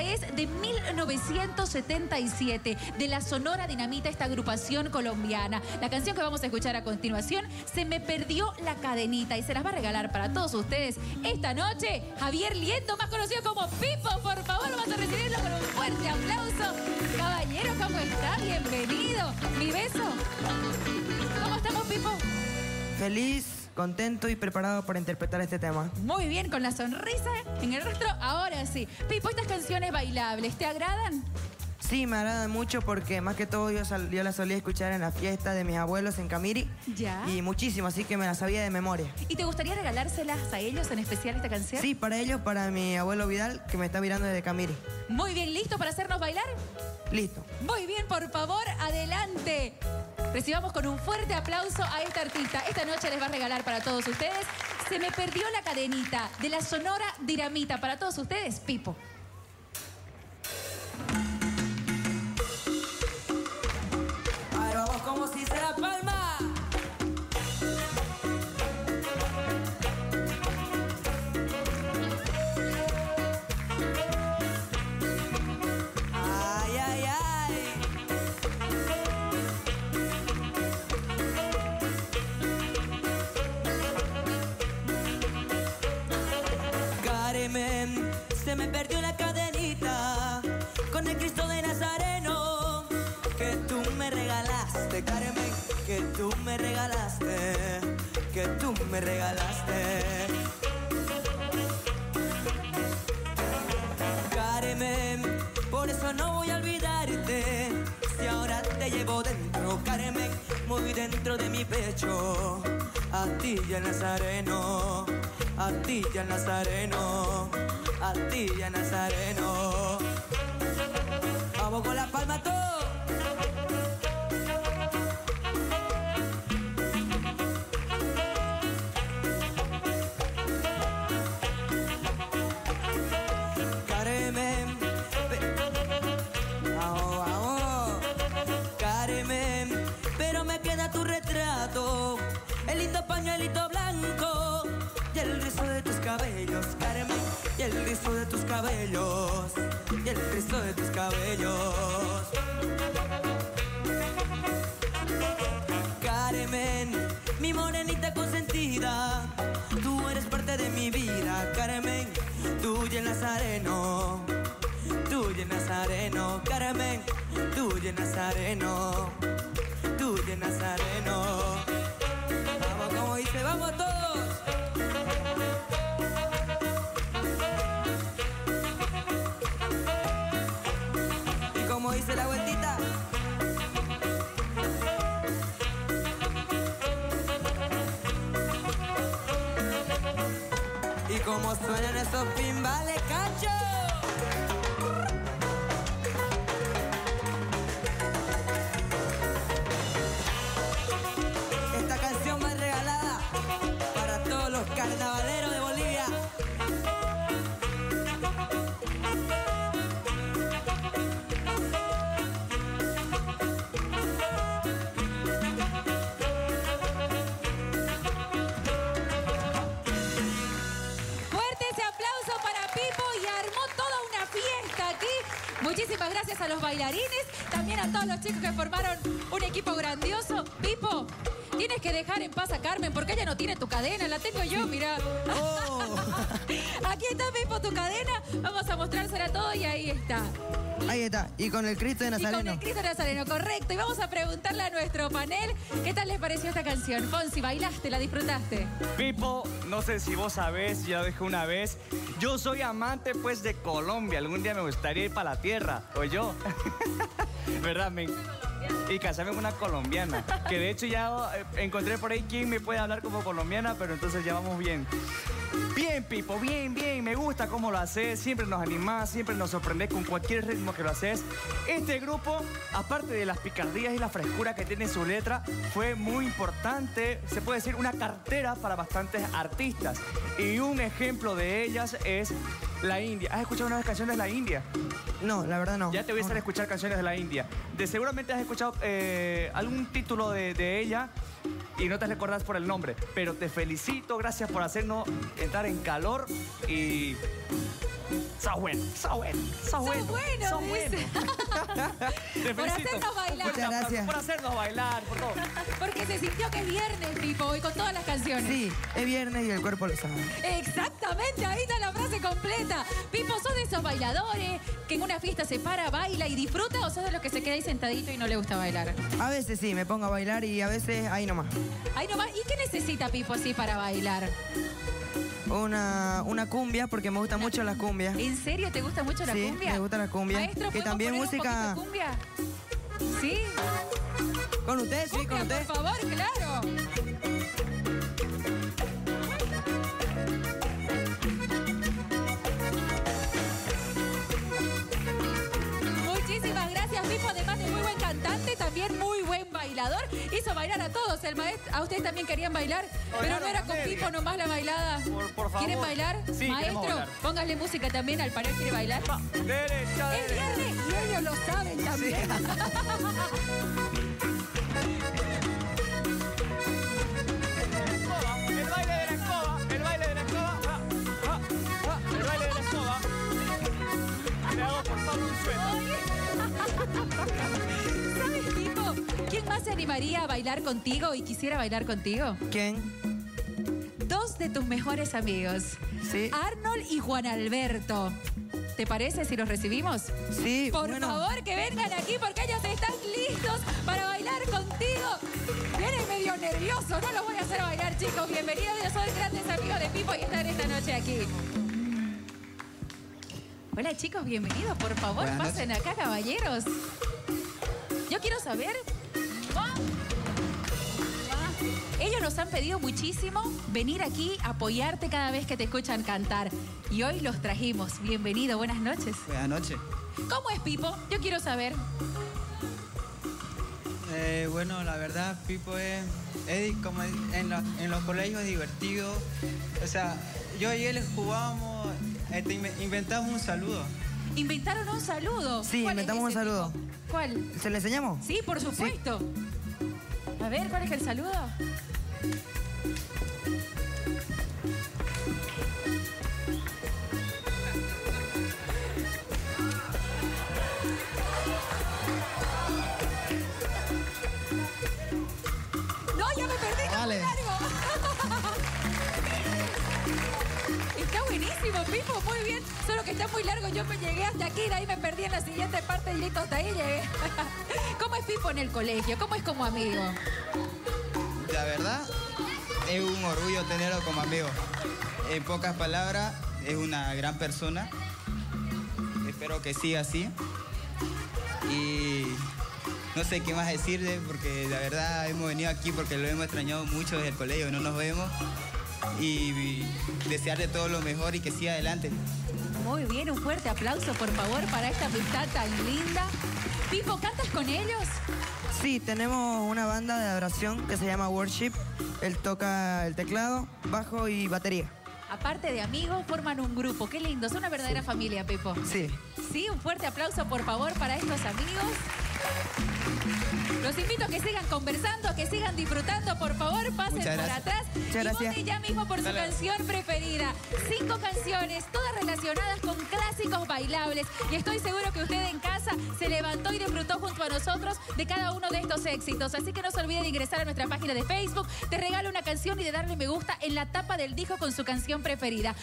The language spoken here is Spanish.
Es de 1977, de la Sonora Dinamita, esta agrupación colombiana. La canción que vamos a escuchar a continuación, Se me perdió la cadenita, y se las va a regalar para todos ustedes esta noche. Javier Liendo, más conocido como Pipo, por favor, vamos a recibirlo con un fuerte aplauso. Caballero, ¿cómo está? Bienvenido. Mi beso. ¿Cómo estamos, Pipo? Feliz, contento y preparado para interpretar este tema. Muy bien, con la sonrisa en el rostro. Ahora sí. Pipo, estas canciones bailables, ¿te agradan? Sí, me agradan mucho porque más que todo yo, sal- yo solía escuchar en la fiesta de mis abuelos en Camiri. Ya. Y muchísimo, así que me las sabía de memoria. ¿Y te gustaría regalárselas a ellos en especial esta canción? Sí, para ellos, para mi abuelo Vidal, que me está mirando desde Camiri. Muy bien, ¿listo para hacernos bailar? Listo. Muy bien, por favor, adelante. Recibamos con un fuerte aplauso a esta artista. Esta noche les va a regalar para todos ustedes. Se me perdió la cadenita de la Sonora Dinamita. Para todos ustedes, Pipo. Me regalaste, que tú me regalaste. Carmen, por eso no voy a olvidarte, si ahora te llevo dentro, Carmen, muy dentro de mi pecho, a ti ya Nazareno, a ti ya Nazareno, a ti ya Nazareno. Vamos con la palma todos. Tus cabellos. Carmen, mi morenita consentida, tú eres parte de mi vida, Carmen, tú y Nazareno, tú y Nazareno, Carmen, tú y el Nazareno, tú y Nazareno. Como suenan esos pimbales, los bailarines, también a todos los chicos que formaron un equipo grandioso. Pipo, tienes que dejar en paz a Carmen porque ella no tiene tu cadena, la tengo yo, mira. Aquí está Pipo tu cadena, vamos a mostrársela todo y ahí está. Ahí está. Y con el Cristo de Y con Nazareno. el Cristo Nazareno, correcto. Y vamos a preguntarle a nuestro panel qué tal les pareció esta canción. Fonsi, ¿bailaste? ¿La disfrutaste? Pipo, no sé si vos sabés, ya lo dije una vez, yo soy amante pues de Colombia, algún día me gustaría ir para la tierra, o yo, ¿verdad? Me- y casarme con una colombiana, que de hecho ya eh, encontré por ahí quien me puede hablar como colombiana, pero entonces ya vamos bien. Bien, Pipo, bien, bien, me gusta cómo lo haces, siempre nos animás, siempre nos sorprendés con cualquier ritmo que lo haces. Este grupo, aparte de las picardías y la frescura que tiene su letra, fue muy importante, se puede decir una cartera para bastantes artistas. Y un ejemplo de ellas es la India. ¿Has escuchado una las canciones de la India? No, la verdad no. Ya te voy a hacer escuchar canciones de la India. De seguramente has escuchado eh, algún título de, de ella y no te recordás por el nombre. Pero te felicito, gracias por hacernos entrar en calor y Sos bueno, sos bueno, sos bueno. bueno, sos bueno. Te Por hacernos bailar. Muchas gracias. Por hacernos bailar, por todo. Porque se sintió que es viernes, Pipo, y con todas las canciones. Sí, es viernes y el cuerpo lo sabe. Exactamente, ahí está la frase completa. Pipo, ¿sos de esos bailadores que en una fiesta se para, baila y disfruta o sos de los que se queda ahí sentadito y no le gusta bailar? A veces sí, me pongo a bailar y a veces ahí nomás. Ahí nomás, ¿y qué necesita Pipo así para bailar? Una, una cumbia, porque me gustan mucho las cumbias. ¿En serio te gusta mucho la Sí, cumbia? me gusta la cumbia. Maestro, ¿podemos también poner música- Un cumbia? ¿Sí? Con usted, sí, con usted. por favor, claro. Muchísimas gracias, Pipo. De cantante, también muy buen bailador. Hizo bailar a todos. El maestro, a ustedes también querían bailar, pero no era con media. Pipo nomás la bailada. Por- por favor. ¿Quieren bailar? Sí, maestro, bailar. póngale música también al panel. ¿Quiere bailar? Derecha, Es viernes y ellos lo saben también. ¿Quién más se animaría a bailar contigo y quisiera bailar contigo? ¿Quién? Dos de tus mejores amigos. Sí. Arnold y Juan Alberto. ¿Te parece si los recibimos? Sí, Por bueno. favor, que vengan aquí porque ellos están listos para bailar contigo. Vienen medio nerviosos, no los voy a hacer bailar, chicos. Bienvenidos, ellos son grandes amigos de Pipo y están esta noche aquí. Hola chicos, bienvenidos, por favor, Buenas pasen acá, caballeros. Yo quiero saber. Ellos nos han pedido muchísimo venir aquí a apoyarte cada vez que te escuchan cantar. Y hoy los trajimos. Bienvenido, buenas noches. Buenas noches. ¿Cómo es Pipo? Yo quiero saber. Eh, bueno, la verdad, Pipo es, es como en, la- en los colegios divertido. O sea, yo y él jugábamos, este, inve- inventamos un saludo. Inventaron un saludo. Sí, ¿Cuál es inventamos un saludo. ¿Cuál? ¿Se le enseñamos? Sí, por supuesto. A ver, ¿cuál es el saludo? No, ya me perdí. Vale. Está buenísimo, Pipo, muy está muy largo. Yo me llegué hasta aquí, de ahí me perdí en la siguiente parte y hasta ahí llegué. ¿Cómo es Pipo en el colegio? ¿Cómo es como amigo? La verdad, es un orgullo tenerlo como amigo. En pocas palabras, es una gran persona. Espero que siga así. Y no sé qué más decirle, porque la verdad hemos venido aquí porque lo hemos extrañado mucho desde el colegio, no nos vemos. Y desearle todo lo mejor y que siga adelante. Muy bien, un fuerte aplauso, por favor, para esta amistad tan linda. Pipo, ¿cantas con ellos? Sí, tenemos una banda de adoración que se llama Worship. Él toca el teclado, bajo y batería. Aparte de amigos, forman un grupo. Qué lindo, son una verdadera familia, Pipo. Sí. Sí, un fuerte aplauso, por favor, para estos amigos. Los invito a que sigan conversando, que sigan disfrutando. Por favor, pasen por atrás Muchas y gracias. voten ya mismo por su Dale. canción preferida. Cinco canciones, todas relacionadas con clásicos bailables. Y estoy seguro que usted en casa se levantó y disfrutó junto a nosotros de cada uno de estos éxitos. Así que no se olvide de ingresar a nuestra página de Facebook, te regalo una canción y de darle me gusta en la tapa del disco con su canción preferida.